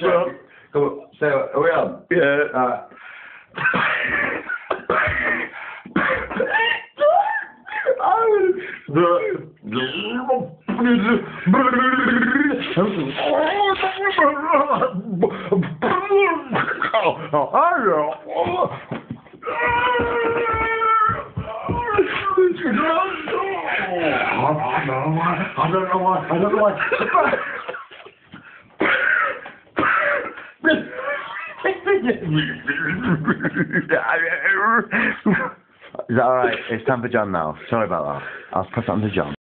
check. Come on, say, are we on? Yeah. Uh, I don't know why. I don't know why. I don't know why. Is that alright? It's time for John now. Sorry about that. I'll pass on to John.